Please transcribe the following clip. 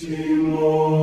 Timor.